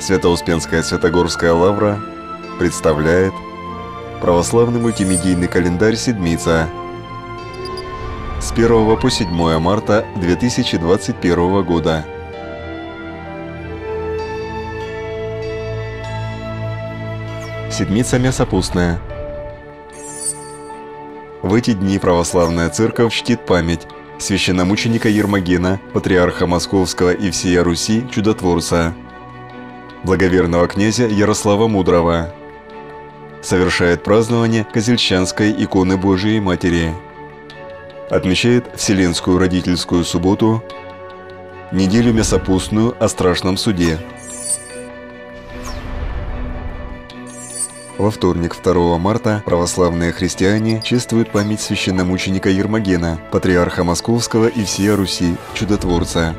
Свято-Успенская Святогорская лавра представляет православный мультимедийный календарь «Седмица» с 1 по 7 марта 2021 года. Седмица мясопустная. В эти дни православная церковь чтит память священномученика Ермогена, патриарха Московского и всея Руси, чудотворца – благоверного князя Ярослава Мудрого. Совершает празднование Козельчанской иконы Божией Матери. Отмечает Вселенскую родительскую субботу, неделю мясопустную о страшном суде. Во вторник, 2 марта, православные христиане чествуют память священномученика Ермогена, патриарха Московского и всея Руси, чудотворца.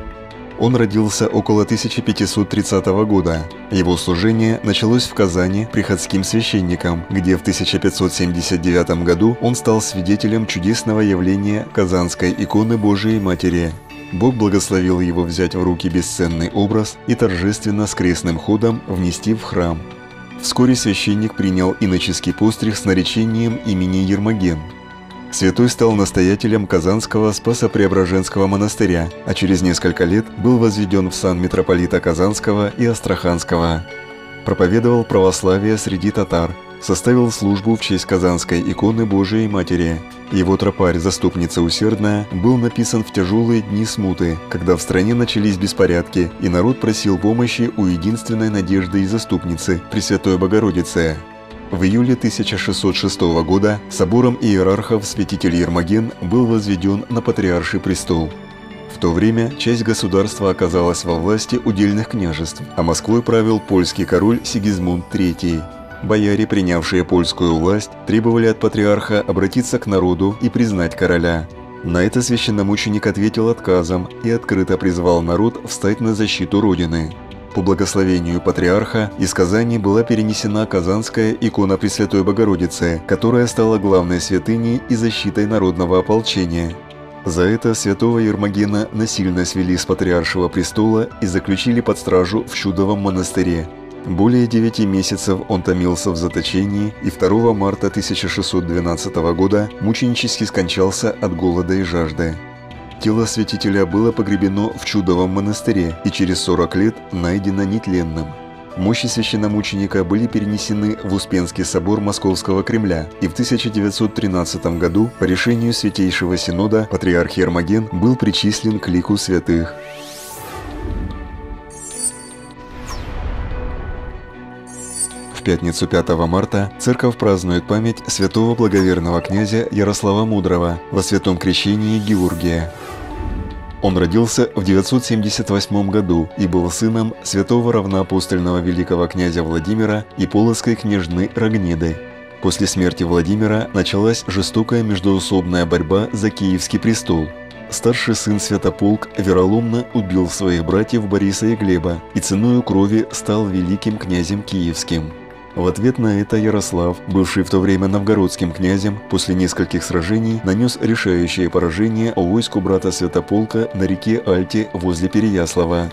Он родился около 1530 года. Его служение началось в Казани приходским священником, где в 1579 году он стал свидетелем чудесного явления Казанской иконы Божией Матери. Бог благословил его взять в руки бесценный образ и торжественно с крестным ходом внести в храм. Вскоре священник принял иноческий постриг с наречением имени Ермоген – Святой стал настоятелем Казанского Спасо-Преображенского монастыря, а через несколько лет был возведен в сан митрополита Казанского и Астраханского. Проповедовал православие среди татар, составил службу в честь Казанской иконы Божией Матери. Его тропарь «Заступница усердная» был написан в тяжелые дни смуты, когда в стране начались беспорядки, и народ просил помощи у единственной надежды и заступницы, Пресвятой Богородицы. В июле 1606 года собором иерархов святитель Ермоген был возведен на патриарший престол. В то время часть государства оказалась во власти удельных княжеств, а Москвой правил польский король Сигизмунд III. Бояре, принявшие польскую власть, требовали от патриарха обратиться к народу и признать короля. На это священномученик ответил отказом и открыто призвал народ встать на защиту Родины. По благословению патриарха из Казани была перенесена Казанская икона Пресвятой Богородицы, которая стала главной святыней и защитой народного ополчения. За это святого Ермогена насильно свели с патриаршего престола и заключили под стражу в Чудовом монастыре. Более девяти месяцев он томился в заточении и 2 марта 1612 года мученически скончался от голода и жажды. Тело святителя было погребено в Чудовом монастыре и через 40 лет найдено нетленным. Мощи священномученика были перенесены в Успенский собор Московского Кремля, и в 1913 году по решению Святейшего Синода патриарх Ермоген был причислен к лику святых. В пятницу 5 марта церковь празднует память святого благоверного князя Ярослава Мудрого во святом крещении Георгия. Он родился в 978 году и был сыном святого равноапостольного великого князя Владимира и полоцкой княжны Рогнеды. После смерти Владимира началась жестокая междоусобная борьба за Киевский престол. Старший сын Святополк вероломно убил своих братьев Бориса и Глеба и ценою крови стал великим князем киевским. В ответ на это Ярослав, бывший в то время новгородским князем, после нескольких сражений нанес решающее поражение войску брата Святополка на реке Альте возле Переяслава.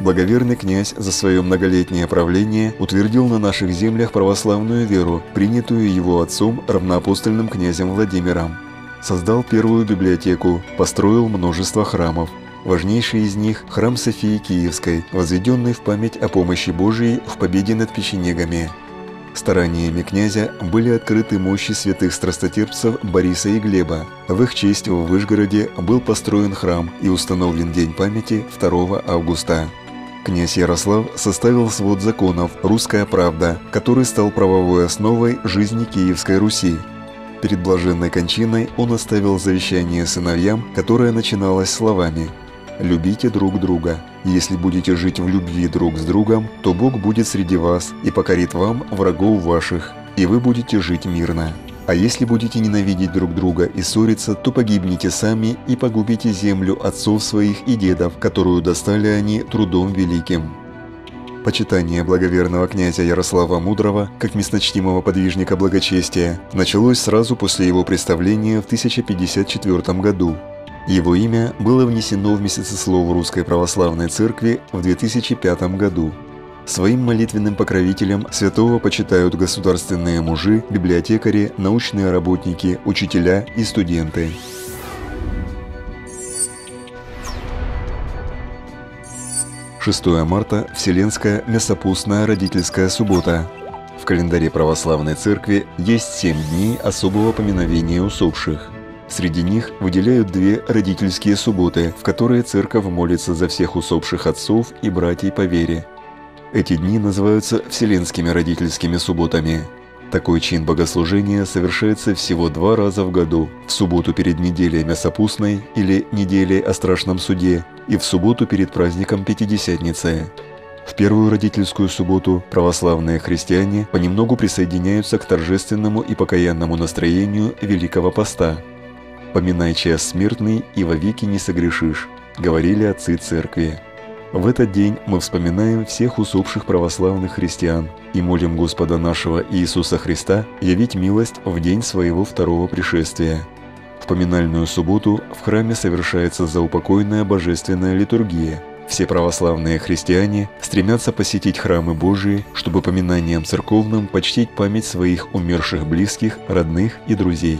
Благоверный князь за свое многолетнее правление утвердил на наших землях православную веру, принятую его отцом, равноапостольным князем Владимиром. Создал первую библиотеку, построил множество храмов. Важнейший из них – храм Софии Киевской, возведенный в память о помощи Божией в победе над печенегами. Стараниями князя были открыты мощи святых страстотерпцев Бориса и Глеба. В их честь в Вышгороде был построен храм и установлен День памяти 2 августа. Князь Ярослав составил свод законов «Русская правда», который стал правовой основой жизни Киевской Руси. Перед блаженной кончиной он оставил завещание сыновьям, которое начиналось словами «Любите друг друга, если будете жить в любви друг с другом, то Бог будет среди вас и покорит вам врагов ваших, и вы будете жить мирно. А если будете ненавидеть друг друга и ссориться, то погибнете сами и погубите землю отцов своих и дедов, которую достали они трудом великим. Почитание благоверного князя Ярослава Мудрого, как местночтимого подвижника благочестия, началось сразу после его представления в 1054 году его имя было внесено в месяцеслов Русской Православной Церкви в 2005 году. Своим молитвенным покровителем святого почитают государственные мужи, библиотекари, научные работники, учителя и студенты. 6 марта – Вселенская мясопустная родительская суббота. В календаре православной церкви есть семь дней особого поминовения усопших. Среди них выделяют две родительские субботы, в которые церковь молится за всех усопших отцов и братьев по вере. Эти дни называются Вселенскими родительскими субботами. Такой чин богослужения совершается всего два раза в году – в субботу перед неделей мясопустной или неделей о страшном суде и в субботу перед праздником Пятидесятницы. В первую родительскую субботу православные христиане понемногу присоединяются к торжественному и покаянному настроению Великого Поста. «Поминай час смертный, и вовеки не согрешишь», – говорили отцы церкви. В этот день мы вспоминаем всех усопших православных христиан и молим Господа нашего Иисуса Христа явить милость в день своего второго пришествия – в поминальную субботу в храме совершается заупокойная божественная литургия. Все православные христиане стремятся посетить храмы Божии, чтобы поминанием церковным почтить память своих умерших близких, родных и друзей.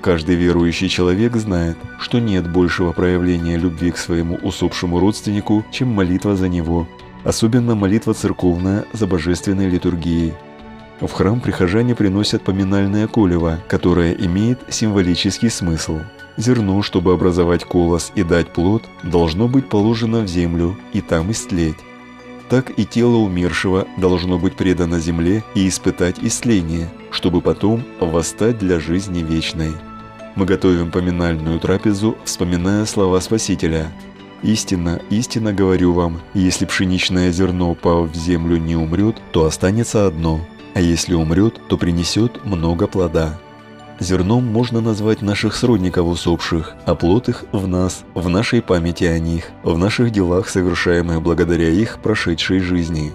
Каждый верующий человек знает, что нет большего проявления любви к своему усопшему родственнику, чем молитва за него, особенно молитва церковная за божественной литургией – в храм прихожане приносят поминальное колево, которое имеет символический смысл. Зерно, чтобы образовать колос и дать плод, должно быть положено в землю и там истлеть. Так и тело умершего должно быть предано земле и испытать истление, чтобы потом восстать для жизни вечной. Мы готовим поминальную трапезу, вспоминая слова Спасителя. «Истинно, истинно говорю вам, если пшеничное зерно, пав в землю, не умрет, то останется одно, а если умрет, то принесет много плода. Зерном можно назвать наших сродников усопших, а плод их в нас, в нашей памяти о них, в наших делах, совершаемых благодаря их прошедшей жизни.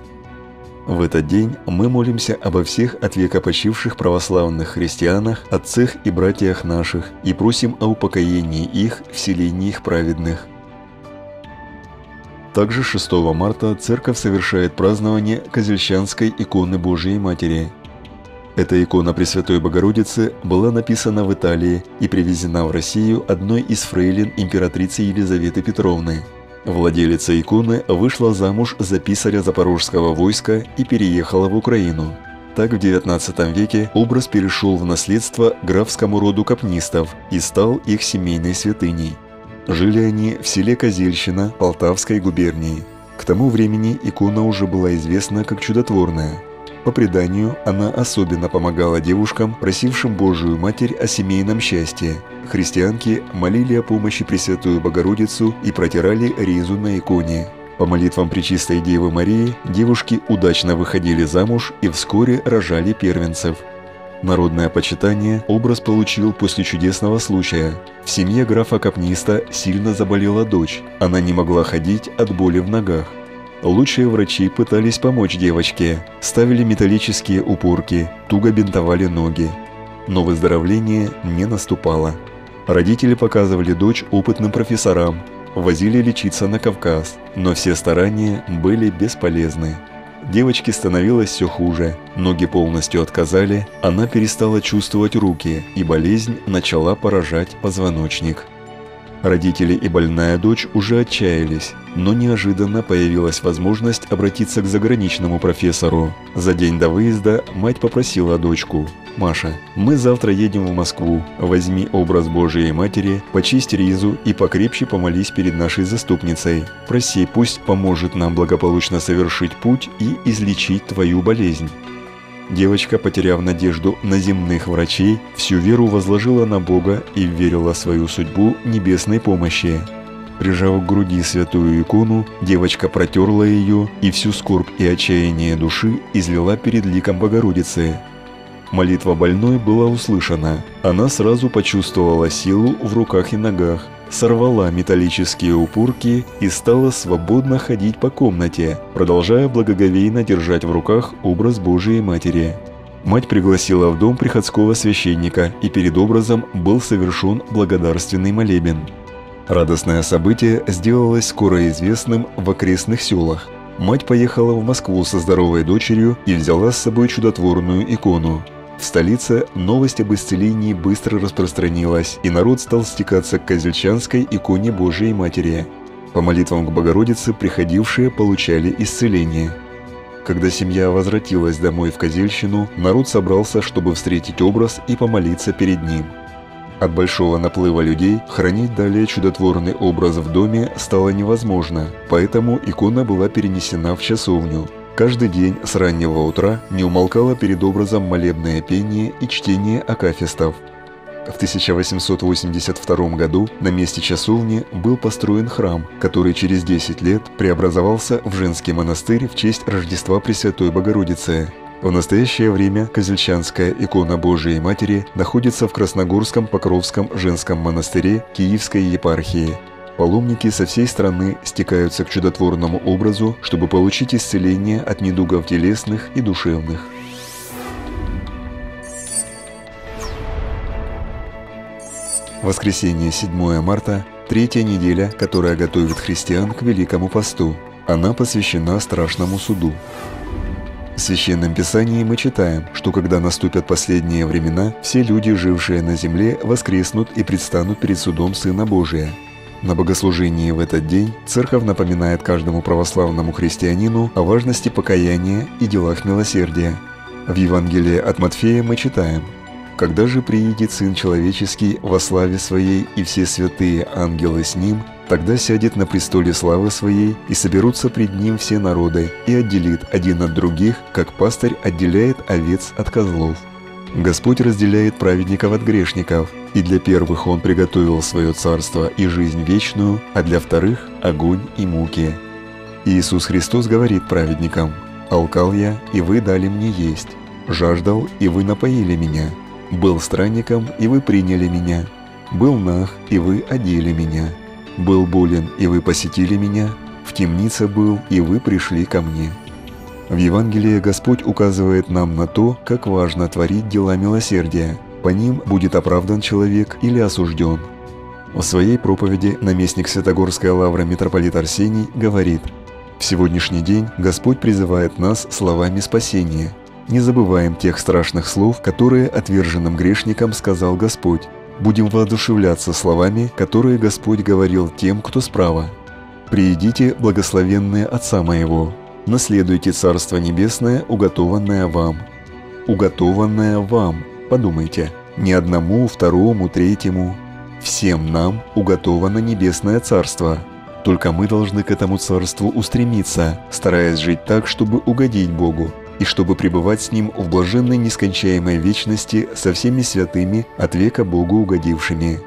В этот день мы молимся обо всех от века почивших православных христианах, отцах и братьях наших, и просим о упокоении их, вселении их праведных, также 6 марта церковь совершает празднование Козельщанской иконы Божией Матери. Эта икона Пресвятой Богородицы была написана в Италии и привезена в Россию одной из фрейлин императрицы Елизаветы Петровны. Владелица иконы вышла замуж за писаря запорожского войска и переехала в Украину. Так в XIX веке образ перешел в наследство графскому роду капнистов и стал их семейной святыней. Жили они в селе Козельщина Полтавской губернии. К тому времени икона уже была известна как чудотворная. По преданию, она особенно помогала девушкам, просившим Божию Матерь о семейном счастье. Христианки молили о помощи Пресвятую Богородицу и протирали ризу на иконе. По молитвам Пречистой Девы Марии девушки удачно выходили замуж и вскоре рожали первенцев – Народное почитание образ получил после чудесного случая. В семье графа Капниста сильно заболела дочь. Она не могла ходить от боли в ногах. Лучшие врачи пытались помочь девочке, ставили металлические упорки, туго бинтовали ноги. Но выздоровление не наступало. Родители показывали дочь опытным профессорам, возили лечиться на Кавказ, но все старания были бесполезны. Девочке становилось все хуже, ноги полностью отказали, она перестала чувствовать руки, и болезнь начала поражать позвоночник. Родители и больная дочь уже отчаялись, но неожиданно появилась возможность обратиться к заграничному профессору. За день до выезда мать попросила дочку «Маша, мы завтра едем в Москву. Возьми образ Божией Матери, почисть ризу и покрепче помолись перед нашей заступницей. Проси, пусть поможет нам благополучно совершить путь и излечить твою болезнь». Девочка, потеряв надежду на земных врачей, всю веру возложила на Бога и верила свою судьбу небесной помощи. Прижав к груди святую икону, девочка протерла ее и всю скорбь и отчаяние души излила перед ликом Богородицы. Молитва больной была услышана. Она сразу почувствовала силу в руках и ногах, сорвала металлические упорки и стала свободно ходить по комнате, продолжая благоговейно держать в руках образ Божией Матери. Мать пригласила в дом приходского священника, и перед образом был совершен благодарственный молебен. Радостное событие сделалось скоро известным в окрестных селах. Мать поехала в Москву со здоровой дочерью и взяла с собой чудотворную икону. В столице новость об исцелении быстро распространилась, и народ стал стекаться к Козельчанской иконе Божией Матери. По молитвам к Богородице приходившие получали исцеление. Когда семья возвратилась домой в Козельщину, народ собрался, чтобы встретить образ и помолиться перед ним. От большого наплыва людей хранить далее чудотворный образ в доме стало невозможно, поэтому икона была перенесена в часовню. Каждый день с раннего утра не умолкало перед образом молебное пение и чтение акафистов. В 1882 году на месте часовни был построен храм, который через 10 лет преобразовался в женский монастырь в честь Рождества Пресвятой Богородицы. В настоящее время Козельчанская икона Божией Матери находится в Красногорском Покровском женском монастыре Киевской епархии. Паломники со всей страны стекаются к чудотворному образу, чтобы получить исцеление от недугов телесных и душевных. Воскресенье 7 марта – третья неделя, которая готовит христиан к Великому посту. Она посвящена страшному суду. В Священном Писании мы читаем, что когда наступят последние времена, все люди, жившие на земле, воскреснут и предстанут перед судом Сына Божия. На богослужении в этот день Церковь напоминает каждому православному христианину о важности покаяния и делах милосердия. В Евангелии от Матфея мы читаем – когда же приедет Сын Человеческий во славе Своей и все святые ангелы с Ним, тогда сядет на престоле славы Своей, и соберутся пред Ним все народы, и отделит один от других, как пастырь отделяет овец от козлов. Господь разделяет праведников от грешников, и для первых Он приготовил свое царство и жизнь вечную, а для вторых – огонь и муки. Иисус Христос говорит праведникам, «Алкал я, и вы дали мне есть, жаждал, и вы напоили меня, был странником, и вы приняли меня. Был нах, и вы одели меня. Был болен, и вы посетили меня. В темнице был, и вы пришли ко мне». В Евангелии Господь указывает нам на то, как важно творить дела милосердия. По ним будет оправдан человек или осужден. В своей проповеди наместник Святогорской лавры митрополит Арсений говорит «В сегодняшний день Господь призывает нас словами спасения – не забываем тех страшных слов, которые отверженным грешникам сказал Господь. Будем воодушевляться словами, которые Господь говорил тем, кто справа. «Приидите, благословенные Отца Моего, наследуйте Царство Небесное, уготованное вам». Уготованное вам, подумайте, не одному, второму, третьему. Всем нам уготовано Небесное Царство. Только мы должны к этому Царству устремиться, стараясь жить так, чтобы угодить Богу, и чтобы пребывать с Ним в блаженной нескончаемой вечности со всеми святыми, от века Богу угодившими.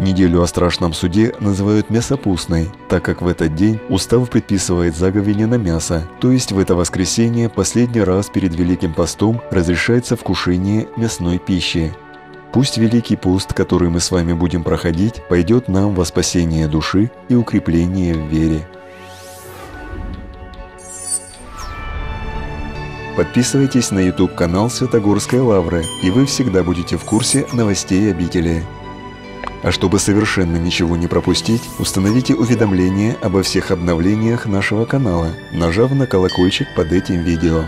Неделю о страшном суде называют мясопустной, так как в этот день устав предписывает заговение на мясо, то есть в это воскресенье последний раз перед Великим постом разрешается вкушение мясной пищи. Пусть Великий пост, который мы с вами будем проходить, пойдет нам во спасение души и укрепление в вере. Подписывайтесь на YouTube-канал Святогорской Лавры, и вы всегда будете в курсе новостей обители. А чтобы совершенно ничего не пропустить, установите уведомления обо всех обновлениях нашего канала, нажав на колокольчик под этим видео.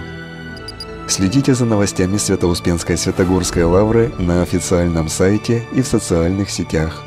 Следите за новостями Свято-Успенской Святогорской Лавры на официальном сайте и в социальных сетях.